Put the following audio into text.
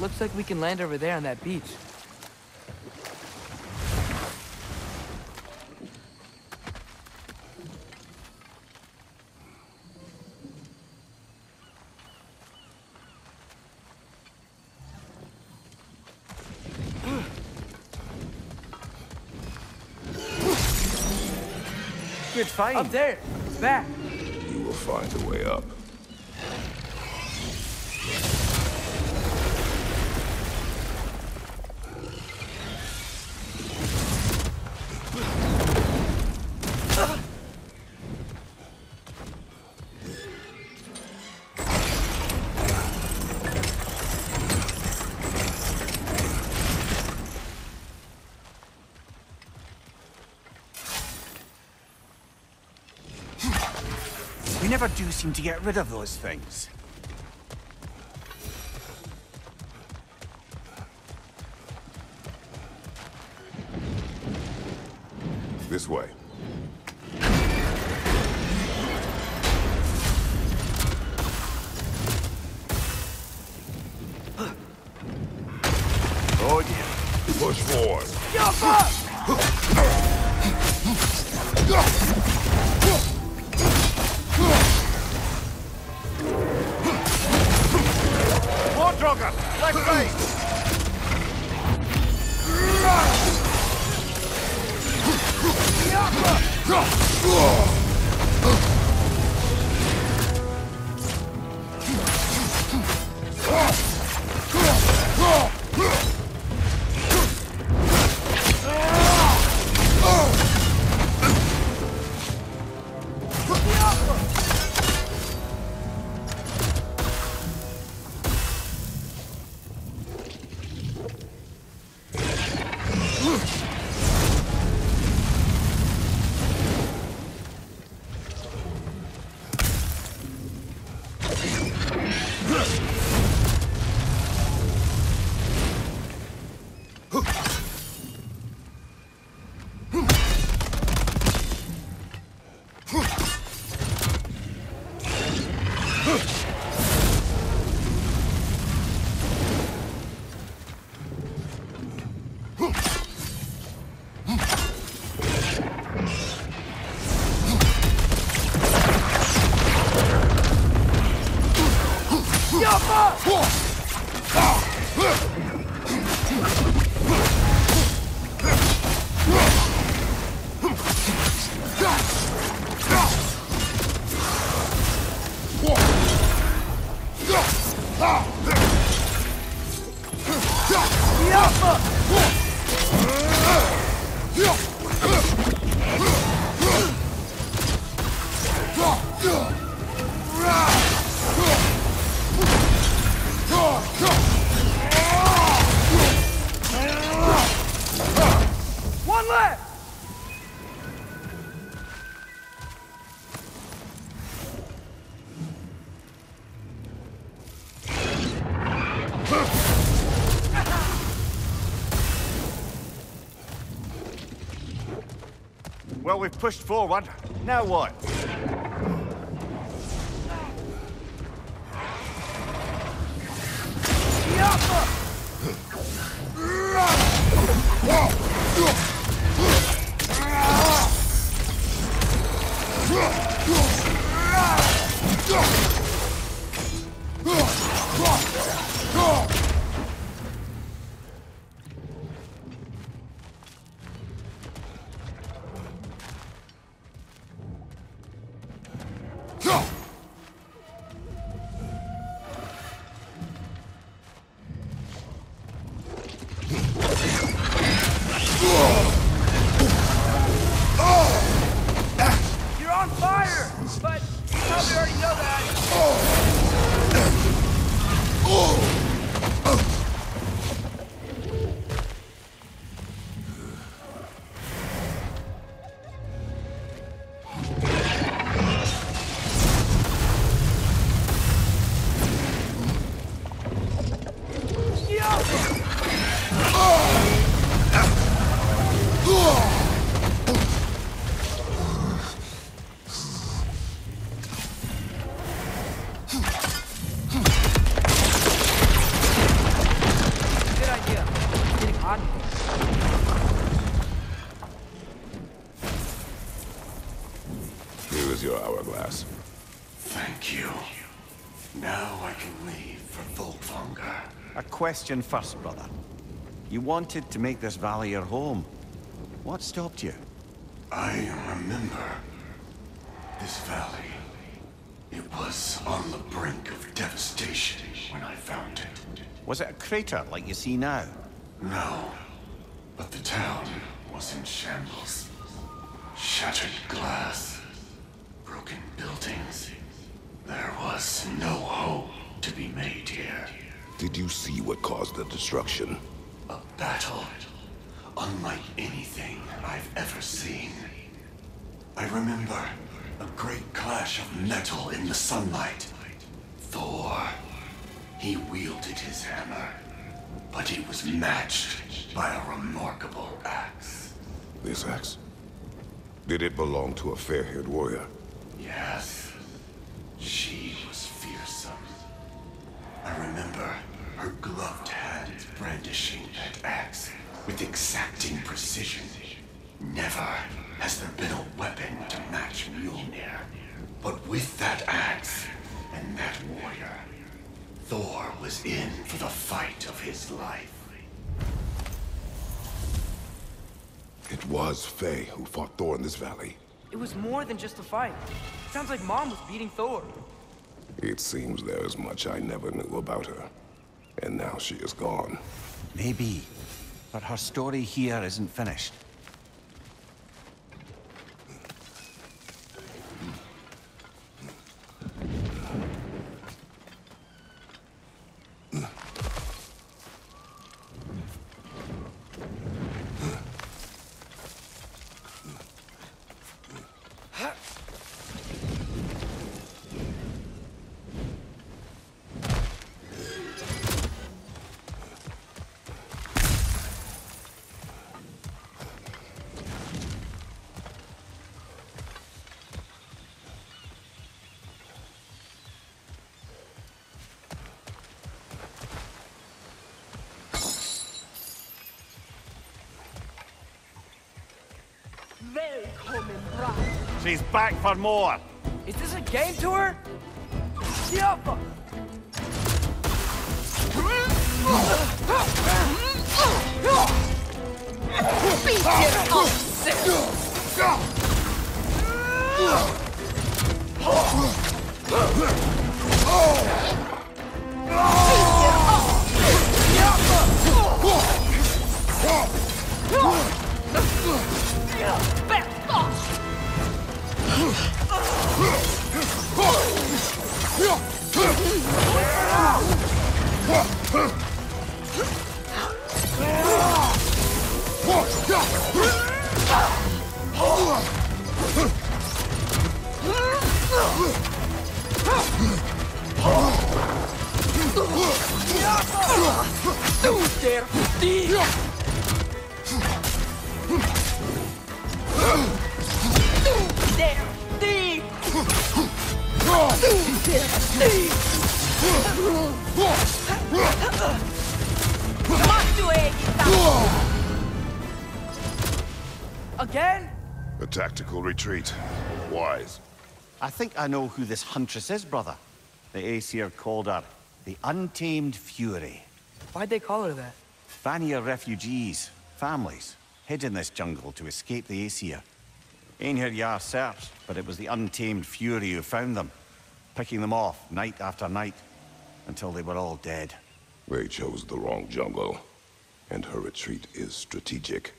Looks like we can land over there on that beach. Good fight. Up there! Back! You will find a way up. Never do seem to get rid of those things. This way. Oh dear. Push forward. More Well, we've pushed forward. Now what? You're your hourglass. Thank you. Now I can leave for Folkvangr. A question first, brother. You wanted to make this valley your home. What stopped you? I remember this valley. It was on the brink of devastation when I found it. Was it a crater like you see now? No, but the town was in shambles. Shattered glass broken buildings. There was no home to be made here. Did you see what caused the destruction? A battle unlike anything I've ever seen. I remember a great clash of metal in the sunlight. Thor, he wielded his hammer, but it was matched by a remarkable axe. This axe? Did it belong to a fair-haired warrior? Yes, she was fearsome. I remember her gloved hands brandishing that axe with exacting precision. Never has there been a weapon to match Mjolnir. But with that axe and that warrior, Thor was in for the fight of his life. It was Faye who fought Thor in this valley. It was more than just a fight. Sounds like Mom was beating Thor. It seems there is much I never knew about her. And now she is gone. Maybe. But her story here isn't finished. She's back for more! Is this a game to her? Yappa! Beat your own sick! Back off! Du Again? A tactical retreat. Wise. I think I know who this huntress is, brother. The Aesir called her the Untamed Fury. Why'd they call her that? Vanir refugees, families, hid in this jungle to escape the Aesir. Einherjar searched, but it was the Untamed Fury who found them, picking them off night after night, until they were all dead. They chose the wrong jungle. And her retreat is strategic.